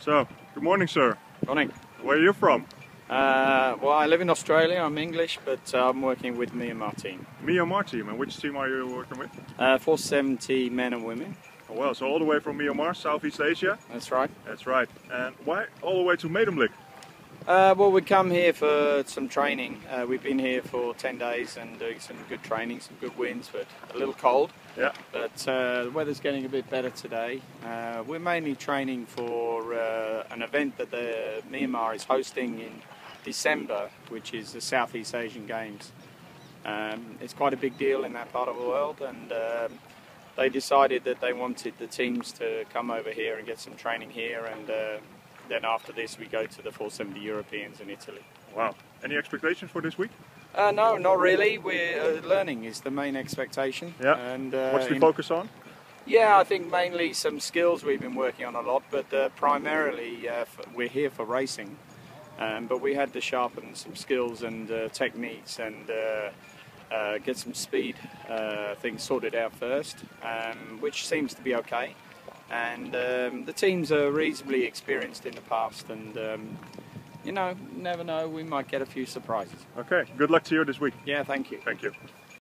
So, good morning, sir. Morning. Where are you from? Uh, well, I live in Australia. I'm English, but uh, I'm working with Myanmar team. Myanmar team. And which team are you working with? Uh, 470 men and women. Oh, well, so all the way from Myanmar, Southeast Asia. That's right. That's right. And why all the way to Medemblik? Uh, well, we come here for some training. Uh, we've been here for 10 days and doing some good training, some good winds, but a little cold. Yeah. But uh, the weather's getting a bit better today. Uh, we're mainly training for uh, an event that the Myanmar is hosting in December, which is the Southeast Asian Games. Um, it's quite a big deal in that part of the world, and um, they decided that they wanted the teams to come over here and get some training here, and uh, then after this we go to the 470 Europeans in Italy. Wow. Any expectations for this week? Uh, no, not really. We're uh, learning is the main expectation. Yeah. And uh, What's the focus on? Yeah, I think mainly some skills we've been working on a lot, but uh, primarily uh, f- we're here for racing. Um, but we had to sharpen some skills and uh, techniques and uh, uh, get some speed uh, things sorted out first, um, which seems to be okay. And um, the teams are reasonably experienced in the past, and um, you know, never know, we might get a few surprises. Okay. Good luck to you this week. Yeah, thank you. Thank you.